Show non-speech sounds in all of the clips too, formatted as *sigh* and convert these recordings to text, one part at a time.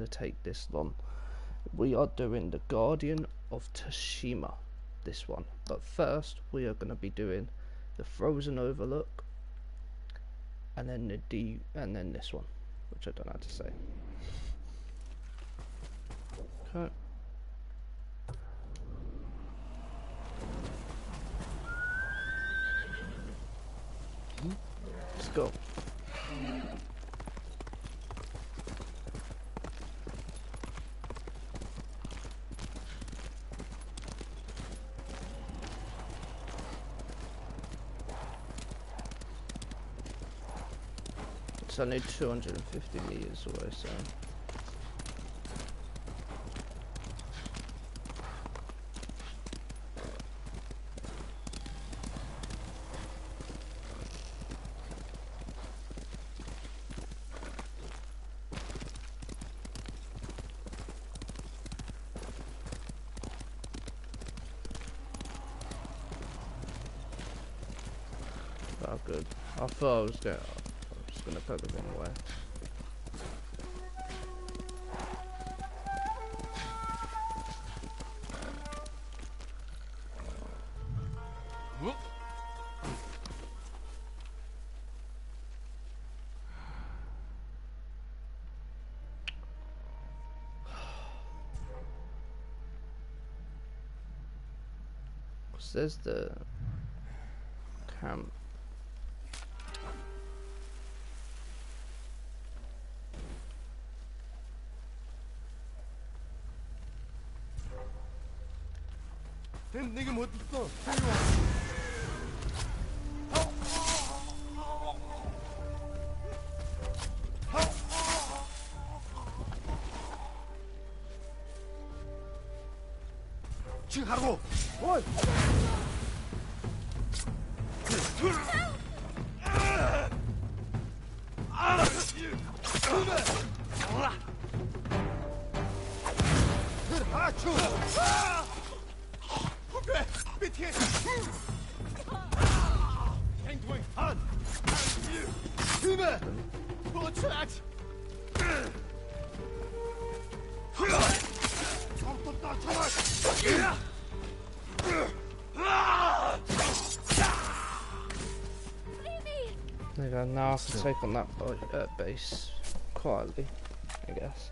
to take this long. We are doing the Guardian of Tsushima, this one. But first, we are going to be doing the Frozen Overlook, and then the D, and then this one, which I don't know how to say. Okay. Hmm? Let's go. It's only 250 meters away, so. Eh? Oh, good. I thought I was going. Gonna go the wrong way. Says the 지금 하라고. 원. 하추. Hoppe! Bitte! Endwing! Han! Hüme! Fortsätt! Kom tot daar Terug! They go, now I have to take on that bo- uh, base quietly, I guess.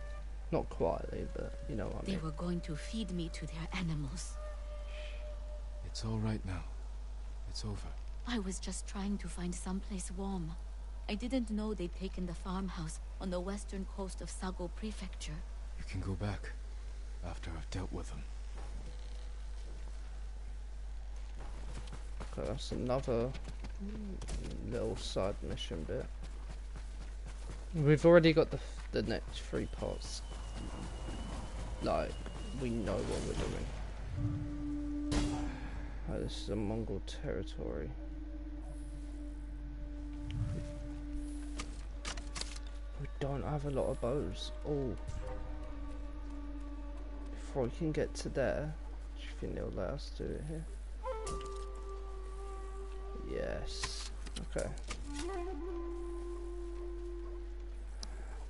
Not quietly, but you know what I mean. They were going to feed me to their animals. It's all right now. It's over. I was just trying to find someplace warm. I didn't know they'd taken the farmhouse on the western coast of Sago Prefecture. You can go back after I've dealt with them. Okay, that's another little side mission bit. We've already got the the next three parts. Like, we know what we're doing. Oh, this is a Mongol territory. We don't have a lot of bows. Oh. Before we can get to there, do you think they'll let us do it here? Yes. Okay.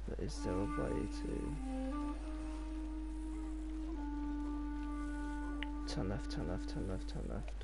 But is there a way to turn left, turn left, turn left, turn left?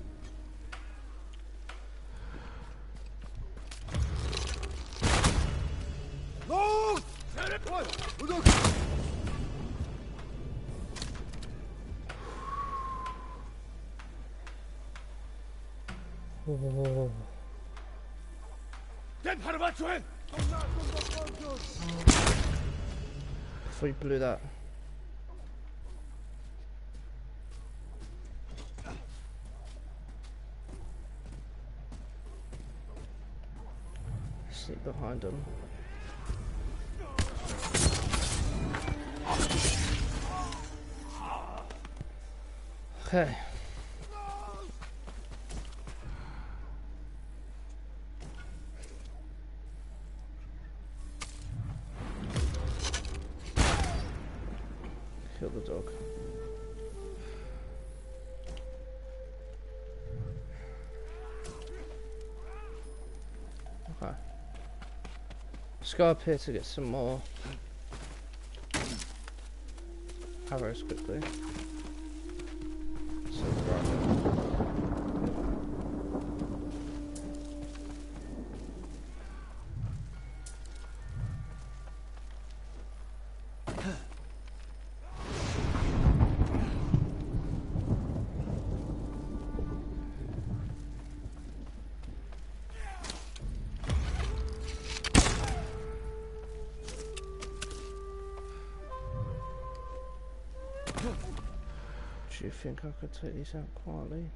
Ten harbaczłe! blew that. Sneak behind him. Okay. Kill the dog. Okay. Let's go up here to get some more arrows quickly. I could take these out quietly?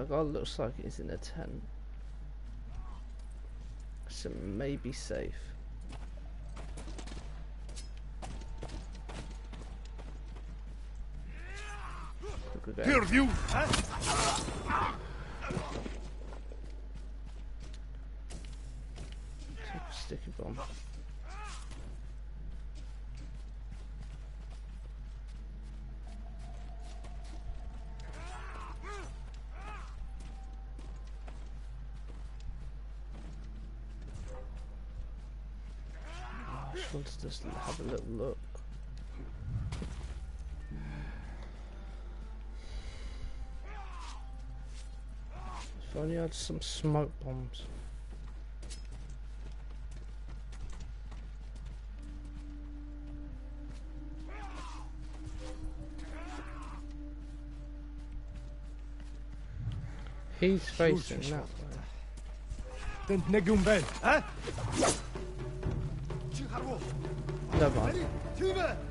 That guy looks like he's in a tent. So maybe safe. Look again. Here, you! Take let's just have a little look. If only I had some smoke bombs. He's facing that way. Then Negumben, huh? Never mind.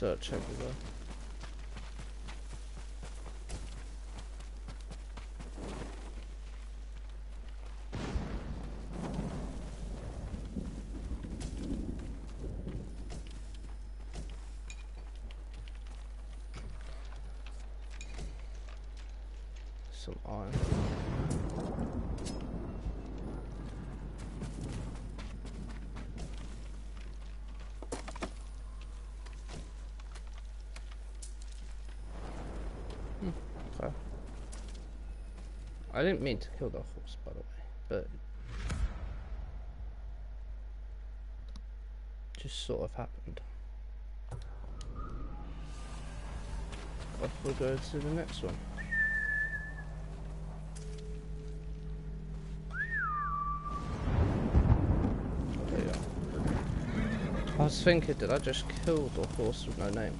Search everywhere. Some iron. Okay. I didn't mean to kill the horse, by the way, but just sort of happened. Off we go to the next one. Oh, I was thinking, did I just kill the horse with no name?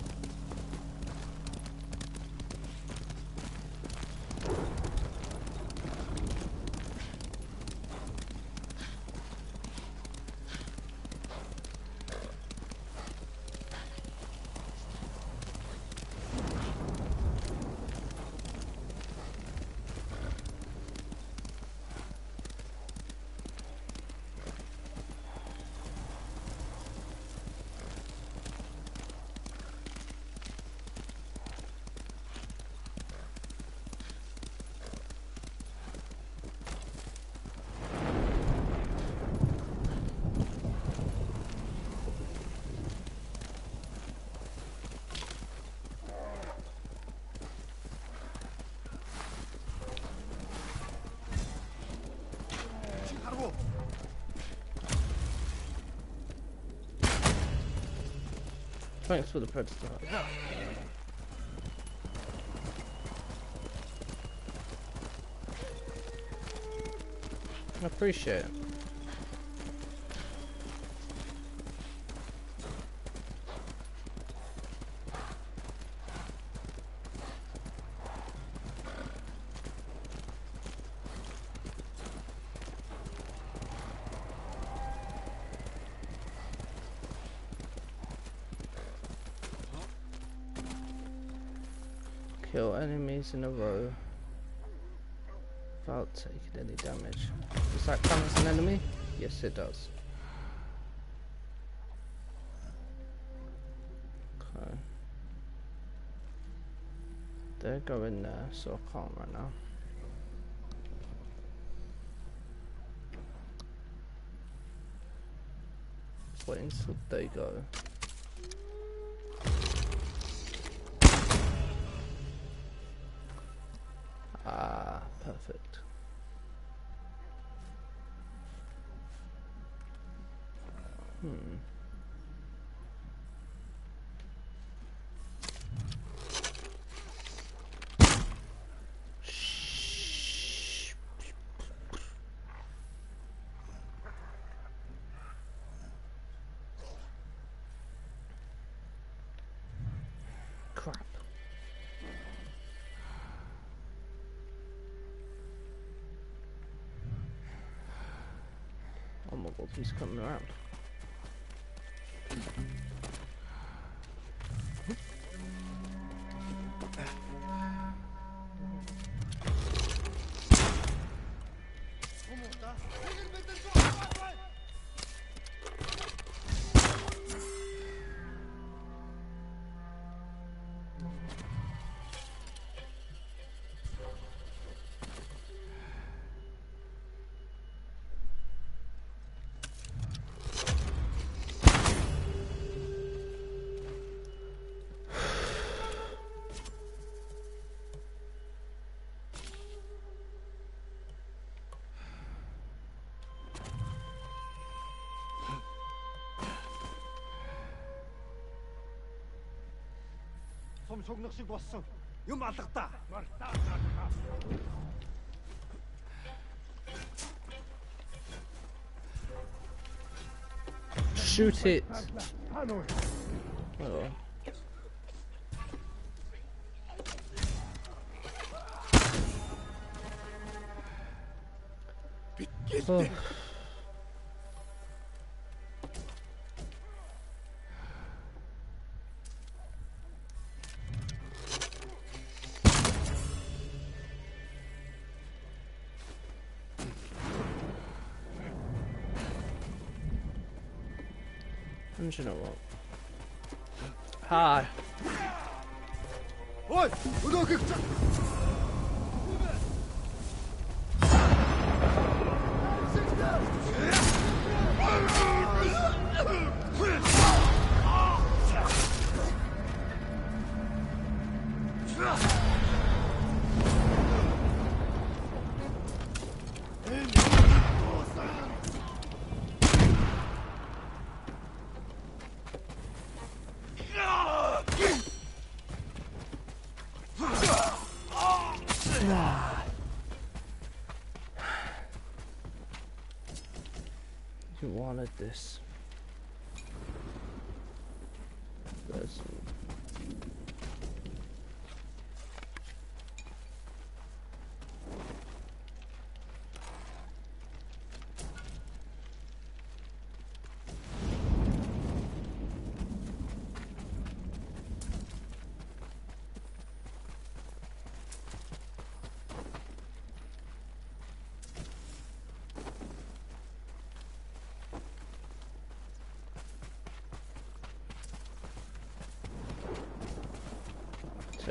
Thanks for the predator. I appreciate it. In a row without taking any damage. Does that count as an enemy? Yes, it does. Okay. They're going there, so I can't right now. Wait until they go. Perfect. Hmm. He's coming around. юм сугнах шиг болсон. Юм алга та. Shoot it. Oh. ンジのはい。おい動く。wanted this. That's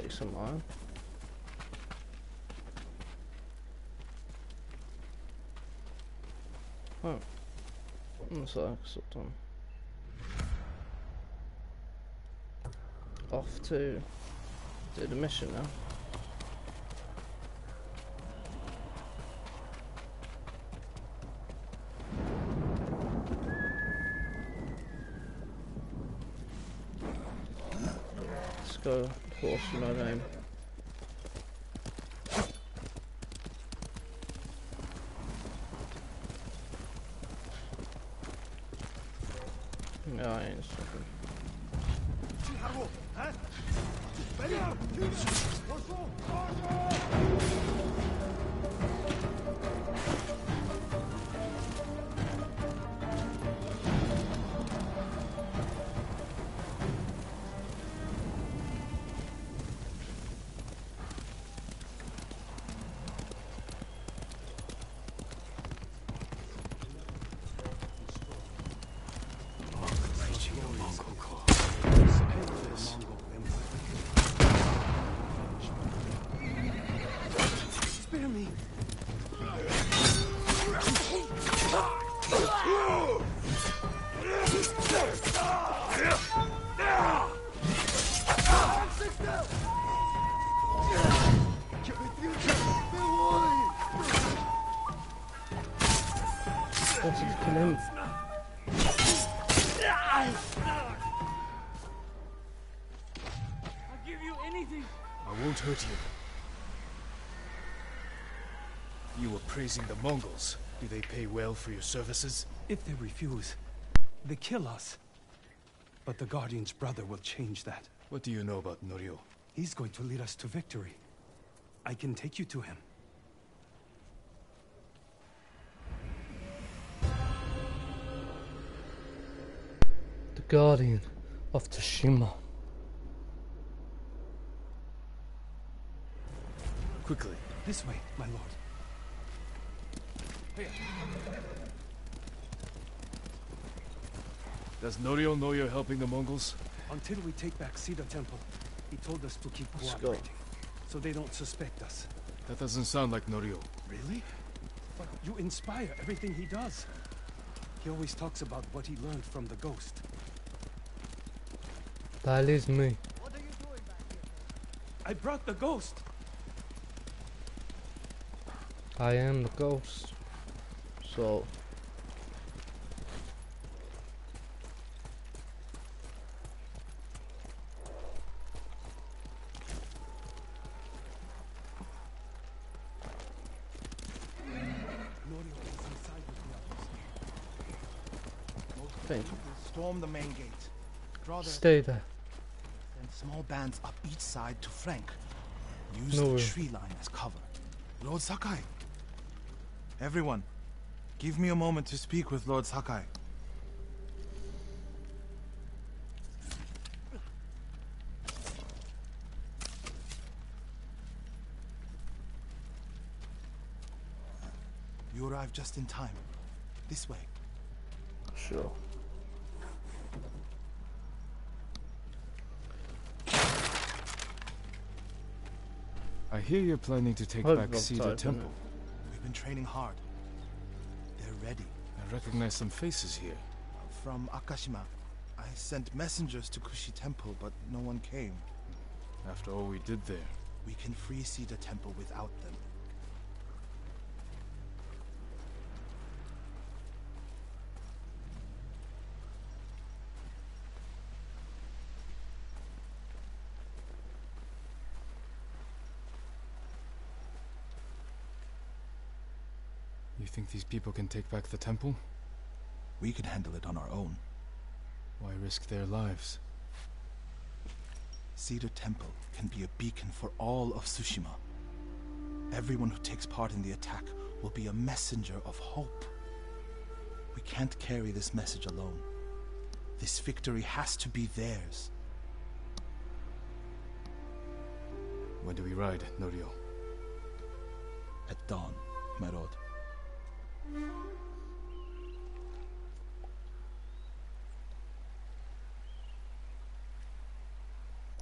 take some iron. Oh. One sec, sort on. Off to do the mission now. Let's go course, you know what I? No, I ain't stopping. What's? Kill him? I'll give you anything! I won't hurt you. You were praising the Mongols. Do they pay well for your services? If they refuse, they kill us. But the Guardian's brother will change that. What do you know about Norio? He's going to lead us to victory. I can take you to him. Guardian of Tsushima. Quickly. This way, my lord. Does Norio know you're helping the Mongols? Until we take back Cedar Temple, he told us to keep Let's go. cooperating. So they don't suspect us. That doesn't sound like Norio. Really? But you inspire everything he does. He always talks about what he learned from the ghost. That is me. What are you doing back here? I brought the ghost! I am the ghost. So. Norio is inside with the others. Think. Storm the main gate. Draw their Stay there. Send small bands up each side to flank. Use No the way. tree line as cover. Lord Sakai. Everyone, give me a moment to speak with Lord Sakai. You arrived just in time. This way. Sure. I hear you're planning to take back Cedar Temple. We've been training hard. They're ready. I recognize some faces here. From Akashima, I sent messengers to Kushi Temple, but no one came. After all we did there. We can free Cedar Temple without them. Think these people can take back the temple? We can handle it on our own. Why risk their lives? Cedar Temple can be a beacon for all of Tsushima. Everyone who takes part in the attack will be a messenger of hope. We can't carry this message alone. This victory has to be theirs. When do we ride, Norio? At dawn, my lord.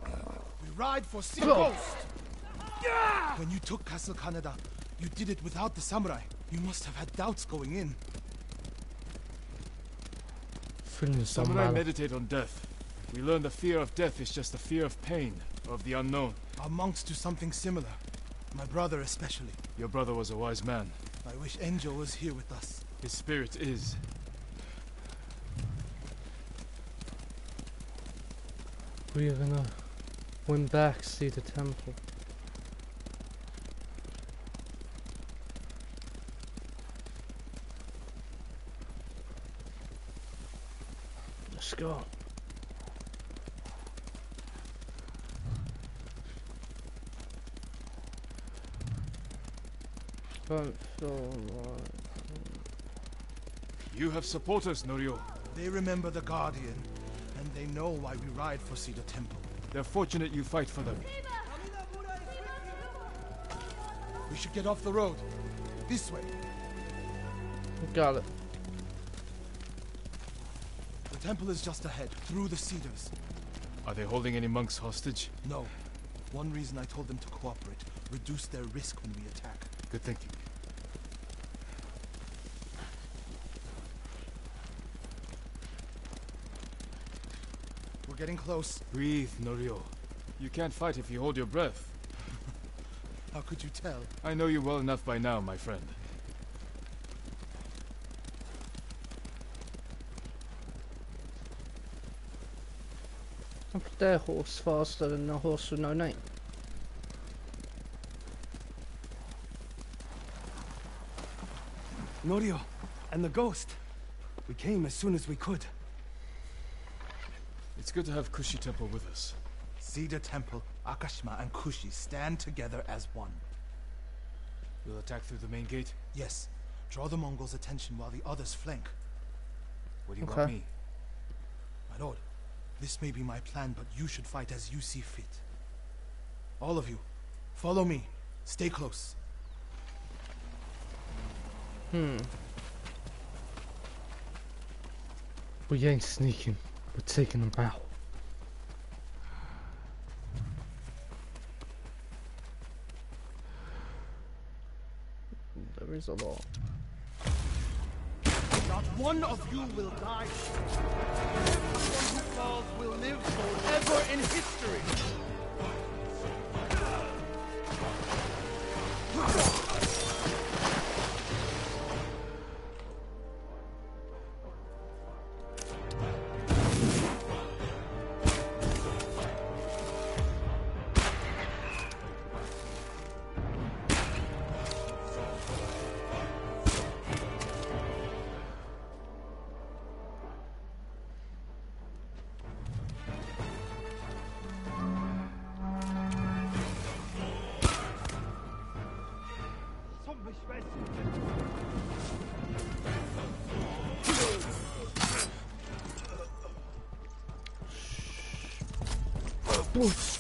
We ride for Sea coast. When you took Castle Kaneda, you did it without the samurai. You must have had doubts going in. Feeling so Samurai meditate on death. We learn the fear of death is just the fear of pain, of the unknown. Our monks do something similar. My brother especially. Your brother was a wise man. I wish Enjo was here with us. His spirit is. We are gonna win back, see the temple. Let's go. Don't feel like You have supporters, Norio. They remember the Guardian, and they know why we ride for Cedar Temple. They're fortunate you fight for them. We should get off the road. This way. got it. The temple is just ahead, through the cedars. Are they holding any monks hostage? No. One reason I told them to cooperate. Reduce their risk when we attack. Good thinking. We're getting close. Breathe, Norio. You can't fight if you hold your breath. *laughs* How could you tell? I know you well enough by now, my friend. Up their horse faster than the horse with no name. Norio, and the ghost. We came as soon as we could. It's good to have Kushi Temple with us. Cedar Temple, Akashima, and Kushi stand together as one. We'll attack through the main gate. Yes. Draw the Mongols' attention while the others flank. What do you Okay. want me? My lord, this may be my plan, but you should fight as you see fit. All of you, follow me. Stay close. Hmm. We ain't sneaking. We're taking them out. There is a lot. Not one of you will die. Everyone who falls will live forever in history. Let's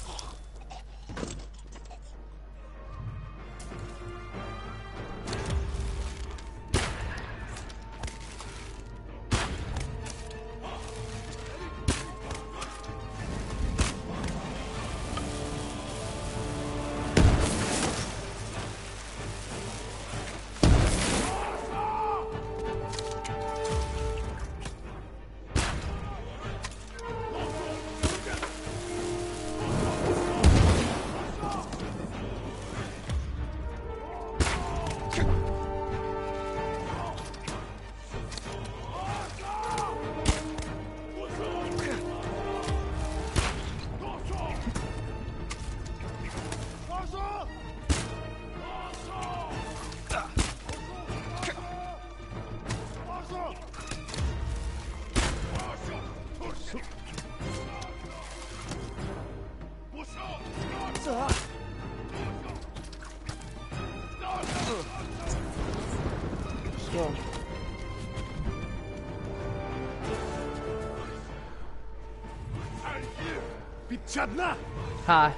Hi.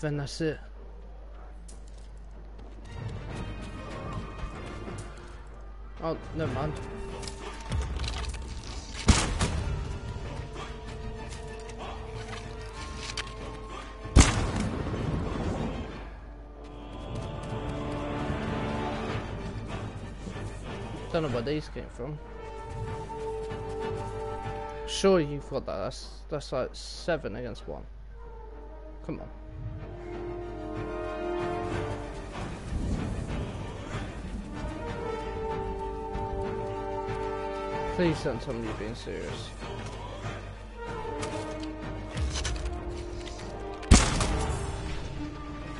Then that's it. Oh, never mind. Don't know where these came from. Sure, you've got that. That's that's like seven against one. Come on. Please don't tell me you're being serious.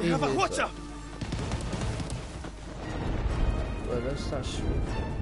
They have a watcher! that. Uh, well, that's not true.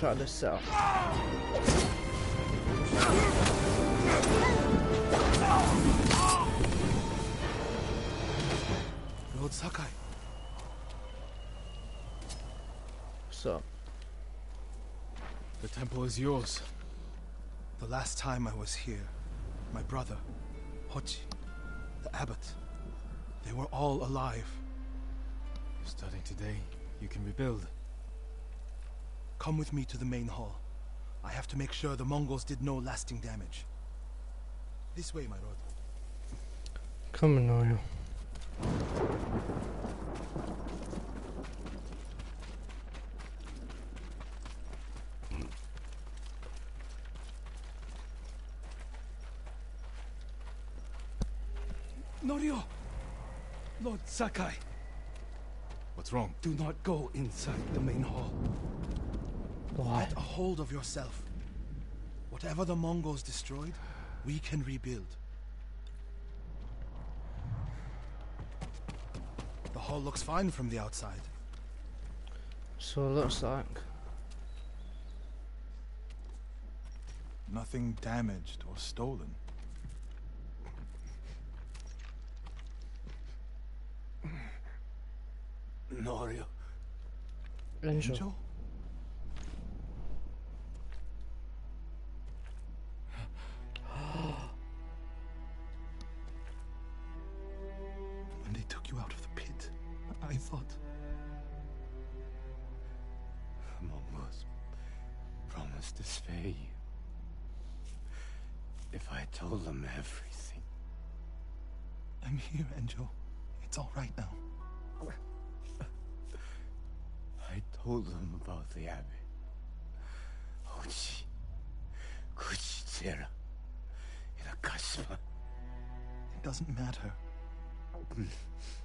Try this out. Lord Sakai, So, The temple is yours. the last time I was here, my brother, Hochi, the abbot, they were all alive. Starting today, you can rebuild. Come with me to the main hall. I have to make sure the Mongols did no lasting damage. This way, my lord. come on, Niall. Norio! Lord Sakai, What's wrong? do not go inside the main hall. God. Get a hold of yourself. Whatever the Mongols destroyed, we can rebuild. The hall looks fine from the outside. So it looks like. Nothing damaged or stolen. Norio. Enjo. Enjo? I told them everything. I'm here, Enjo. It's all right now. I told them about the abbey. Ochi. Kuchitsera. In Akashima. It doesn't matter. *laughs*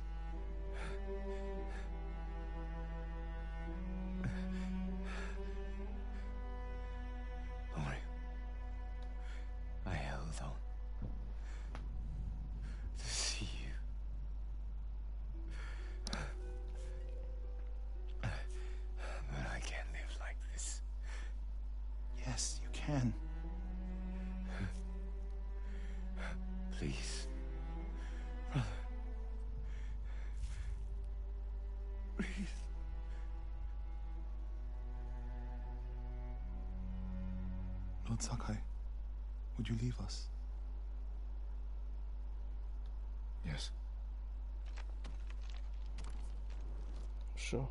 Sure.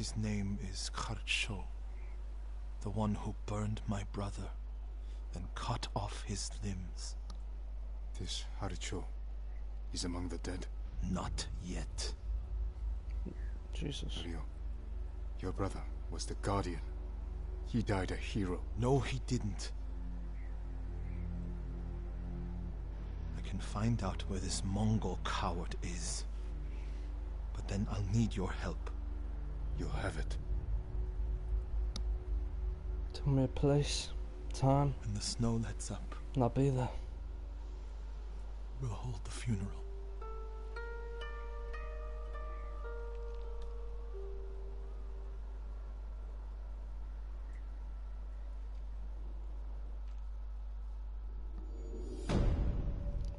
His name is Kharcho, the one who burned my brother, and cut off his limbs. This Haricho is among the dead. Not yet. Jesus. Ryo, your brother was the guardian. He died a hero. No, he didn't. I can find out where this Mongol coward is. But then I'll need your help. You'll have it. Tell me a place, time, When the snow lets up, and I'll be there. we'll hold the funeral.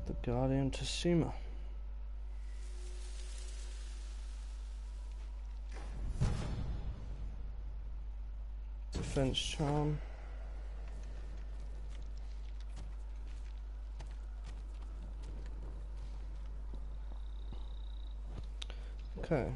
The Guardian to Defense Okay.